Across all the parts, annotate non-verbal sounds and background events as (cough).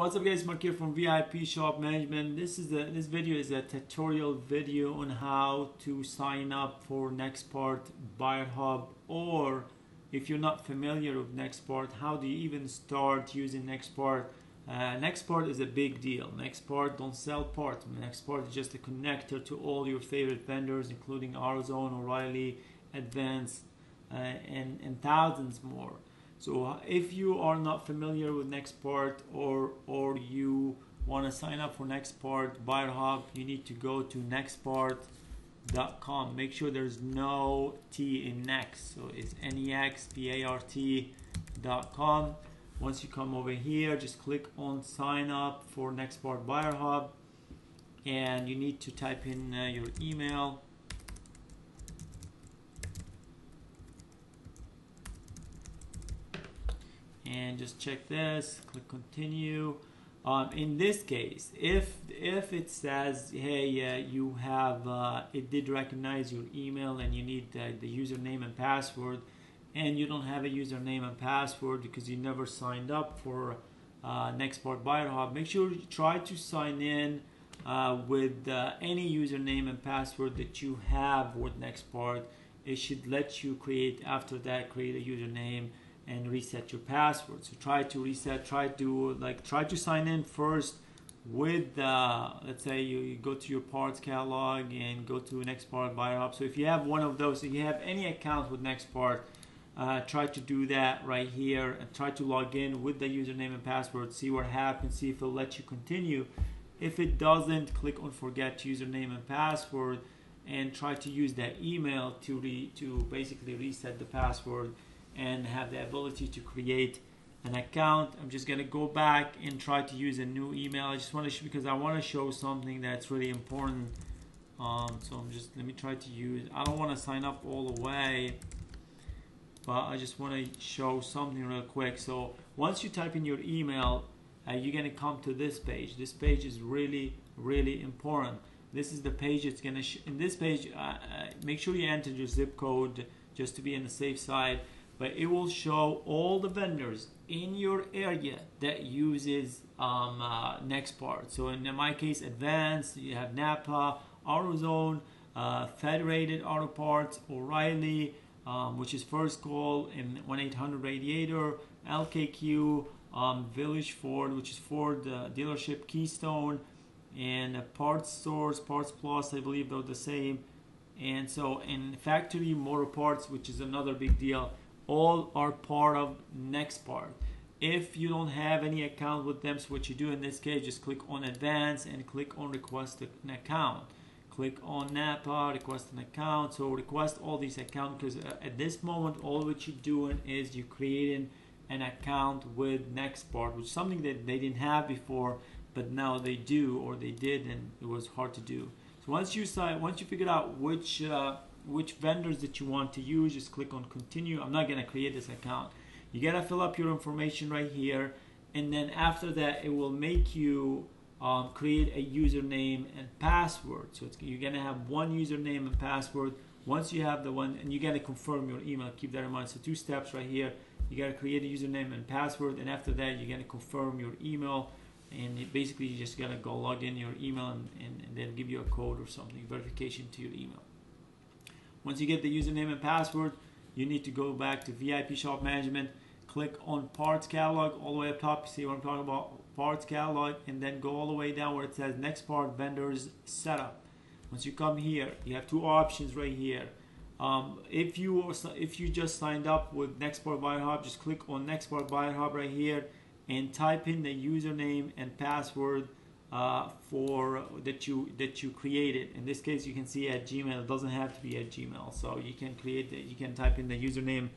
what's up guys, Mark here from VIP Shop Management. This is a, this video is a tutorial video on how to sign up for Nexpart Buyer Hub or if you're not familiar with Nexpart, how do you even start using Nexpart? Uh, Nexpart is a big deal. Nexpart don't sell parts. Nexpart is just a connector to all your favorite vendors including AutoZone, O'Reilly, Advance, uh, and, and thousands more. So uh, if you are not familiar with Nexpart or or you want to sign up for Nexpart Buyer Hub, you need to go to nexpart.com. Make sure there's no T in Next. So it's N-E-X-P-A-R-T.com. Once you come over here, just click on sign up for Nexpart Buyer Hub and you need to type in uh, your email and just check this click continue. Um, in this case if if it says hey uh, you have uh, it did recognize your email and you need uh, the username and password and you don't have a username and password because you never signed up for uh, Nexpart Buyer Hub make sure you try to sign in uh, with uh, any username and password that you have with Nexpart. It should let you create after that create a username and reset your password. So try to reset, try to like try to sign in first with uh, let's say you, you, go to your parts catalog and go to Nexpart Buyer Hub. So if you have one of those, if you have any account with Nexpart, uh, try to do that right here and try to log in with the username and password. See what happens. See if it'll let you continue. If it doesn't, click on forget username and password and try to use that email to re to basically reset the password and have the ability to create an account. I'm just gonna go back and try to use a new email. I just want to because I want to show something that's really important. Um, so I'm just let me try to use. I don't want to sign up all the way, but I just want to show something real quick. So once you type in your email, uh, you're gonna come to this page. This page is really really important. This is the page it's gonna. in this page, uh, uh, make sure you enter your zip code just to be on the safe side but it will show all the vendors in your area that uses um, uh, Nexpart. So in my case, Advanced, you have Napa, AutoZone, uh, Federated Auto Parts, O'Reilly, um, which is First Call, and 1-800 Radiator, LKQ, um, Village Ford, which is Ford uh, dealership, Keystone, and uh, Parts Stores, Parts Plus, I believe they're the same. And so in Factory Motor Parts, which is another big deal, all are part of Nexpart. If you don't have any account with them, so what you do in this case, just click on advance and click on request an account. Click on Napa, request an account. So request all these accounts because uh, at this moment, all what you're doing is you're creating an account with Nexpart, which is something that they didn't have before, but now they do or they did and it was hard to do. So once you sign, once you figure out which uh, which vendors that you want to use just click on continue. I'm not gonna create this account. You gotta fill up your information right here and then after that it will make you um, create a username and password. So you're gonna have one username and password. Once you have the one and you gotta confirm your email keep that in mind. So two steps right here. You gotta create a username and password and after that you're gonna confirm your email. And basically you just gotta go log in your email and, and, and then give you a code or something verification to your email once you get the username and password, you need to go back to VIP Shop Management, click on Parts Catalog all the way up top. You see what I'm talking about? Parts Catalog, and then go all the way down where it says Nexpart Vendors Setup. Once you come here, you have two options right here. Um, if you if you just signed up with Nexpart Buyer Hub, just click on Nexpart Buyer Hub right here and type in the username and password uh, for that you that you created. In this case, you can see at Gmail. It doesn't have to be at Gmail, so you can create. The, you can type in the username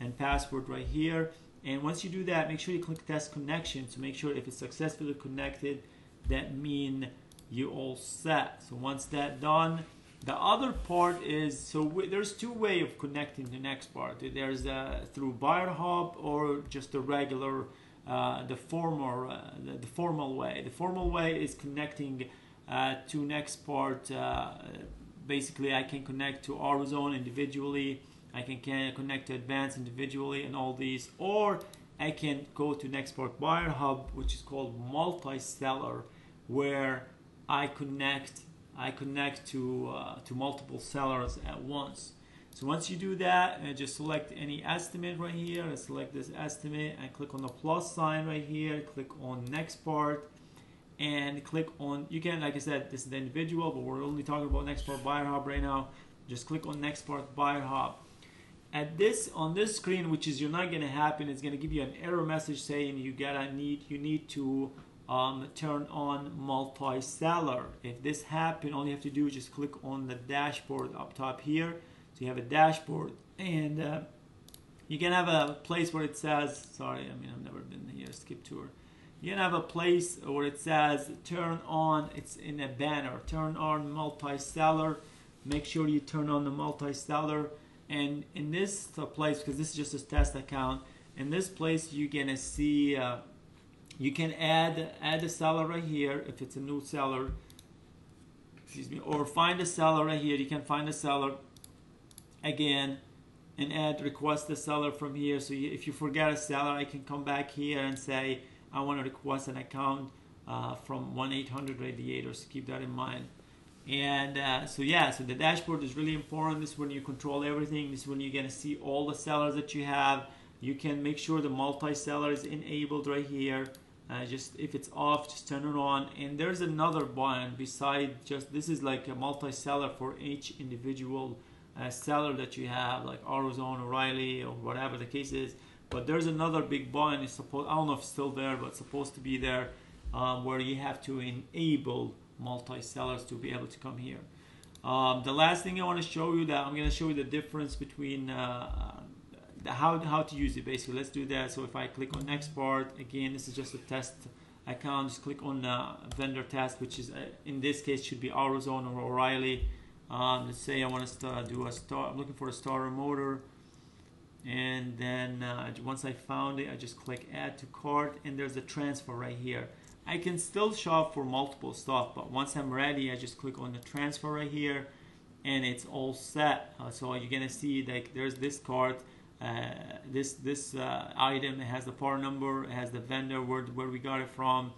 and password right here. And once you do that, make sure you click test connection to make sure if it's successfully connected, that mean you all set. So once that done, the other part is so there's two way of connecting the Nexpart. There's a, through Buyer Hub or just a regular uh, the formal uh, the, the, formal way. The formal way is connecting uh, to Nexpart. Uh, basically, I can connect to AutoZone individually. I can, can connect to Advance individually and all these. Or I can go to Nexpart Buyer Hub, which is called multi-seller, where I connect I connect to uh, to multiple sellers at once. So once you do that, uh, just select any estimate right here. I select this estimate and click on the plus sign right here. Click on Nexpart and click on. You can, like I said, this is the individual, but we're only talking about Nexpart Buyer Hub right now. Just click on Nexpart Buyer Hub at this on this screen which is you're not going to happen it's going to give you an error message saying you gotta need you need to um, turn on multi-seller if this happen all you have to do is just click on the dashboard up top here you have a dashboard and uh, you can have a place where it says sorry I mean I've never been here skip tour. You can have a place where it says turn on it's in a banner turn on multi-seller make sure you turn on the multi-seller. And in this place because this is just a test account in this place you're gonna see uh, you can add add a seller right here if it's a new seller excuse me or find a seller right here you can find a seller again and add request a seller from here so if you forget a seller I can come back here and say I want to request an account uh, from 1-800 radiators keep that in mind and uh, so yeah, so the dashboard is really important. This is when you control everything. This is when you're gonna see all the sellers that you have. You can make sure the multi-seller is enabled right here. Uh, just if it's off, just turn it on. And there's another button beside just this is like a multi-seller for each individual seller that you have, like AutoZone, O'Reilly, or whatever the case is. But there's another big button. It's supposed I don't know if it's still there, but supposed to be there, um, where you have to enable multi-sellers to be able to come here. Um, the last thing I want to show you that I'm going to show you the difference between uh, how, how to use it basically. Let's do that. So if I click on export again, this is just a test account. Just click on uh, vendor test, which is uh, in this case should be AutoZone or O'Reilly. Um, let's say I want to do a start. I'm looking for a starter motor. And then uh, once I found it, I just click add to cart and there's a transfer right here. I can still shop for multiple stuff, but once I'm ready, I just click on the transfer right here and it's all set. Uh, so you're gonna see like there's this card, uh, this this uh, item, it has the part number, it has the vendor, where, where we got it from,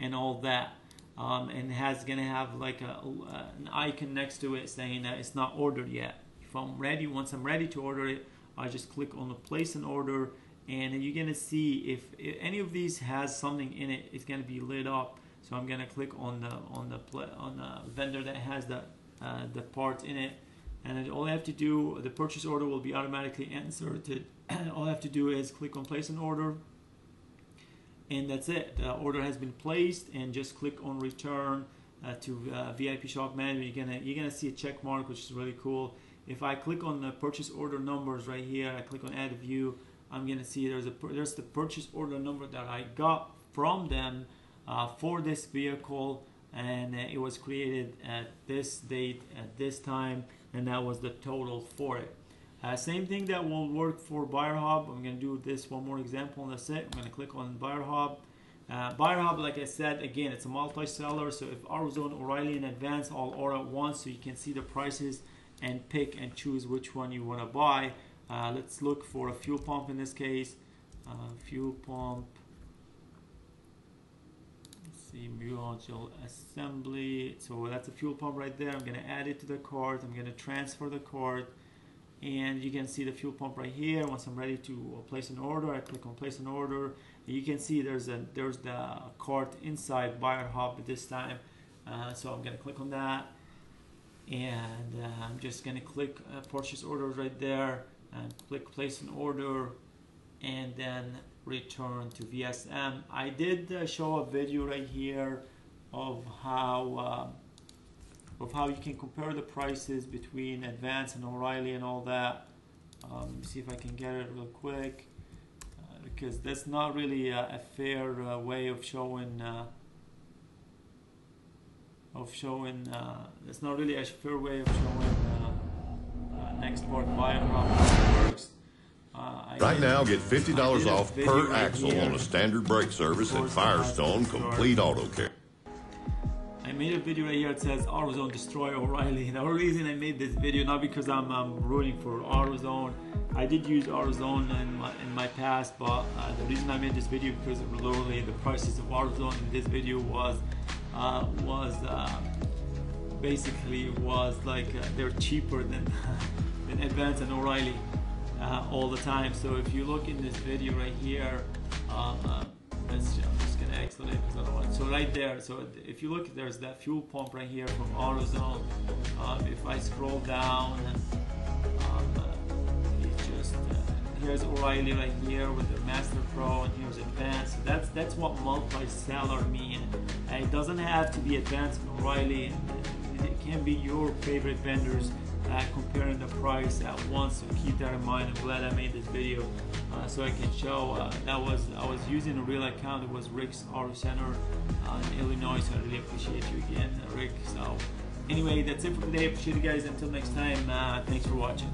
and all that. Um, and has gonna have like a, an icon next to it saying that it's not ordered yet. If I'm ready, once I'm ready to order it, I just click on the place an order and you're gonna see if, if, any of these has something in it it's gonna be lit up so I'm gonna click on the on the on the vendor that has the uh, the part in it and all I have to do the purchase order will be automatically inserted (clears throat) all I have to do is click on place an order and that's it. The order has been placed and just click on return uh, to uh, VIP shop manager you're gonna you're gonna see a check mark which is really cool. If I click on the purchase order numbers right here I click on add view I'm gonna see there's a there's the purchase order number that I got from them uh, for this vehicle and uh, it was created at this date at this time and that was the total for it uh, same thing that will work for Buyer Hub I'm gonna do this one more example and that's it I'm gonna click on Buyer Hub uh, Buyer Hub, like I said, again, it's a multi-seller. So if AutoZone, O'Reilly, and Advance all order at once, so you can see the prices and pick and choose which one you want to buy. Uh, let's look for a fuel pump in this case. Uh, fuel pump. Let's see, module assembly. So that's a fuel pump right there. I'm going to add it to the cart. I'm going to transfer the cart. And you can see the fuel pump right here. Once I'm ready to place an order, I click on place an order. You can see there's a there's the cart inside Buyer Hub this time. Uh, so I'm going to click on that and uh, I'm just gonna click uh, purchase orders right there and click place an order and then return to VSM. I did uh, show a video right here of how uh, of how you can compare the prices between Advance and O'Reilly and all that. Um, see if I can get it real quick uh, because that's not really a, a fair uh, way of showing uh, of showing that's not really a fair way of showing Nextport Biohop works. Uh, right now, get $50 off per axle on a standard brake service at Firestone Complete Auto Care. Made a video right here that says AutoZone destroy O'Reilly. (laughs) The only reason I made this video not because I'm, I'm rooting for AutoZone. I did use AutoZone in my, in my past, but uh, the reason I made this video because literally the prices of AutoZone in this video was uh, was uh, basically was like uh, they're cheaper than (laughs) than Advance and O'Reilly uh, all the time. So if you look in this video right here, um, I'm just gonna exit it because otherwise. So right there, so if you look, there's that fuel pump right here from AutoZone. Um, if I scroll down, um, uh, just uh, here's O'Reilly right here with the Master Pro, and here's Advanced. So that's that's what multi-seller mean. And it doesn't have to be Advanced O'Reilly. It can be your favorite vendors uh, comparing the price at once. So keep that in mind. I'm glad I made this video uh, so I can show uh, that was I was using a real account. It was Rick's Auto Center uh, in Illinois. So I really appreciate you again, Rick. So anyway, that's it for today. Appreciate you guys. Until next time, uh, thanks for watching.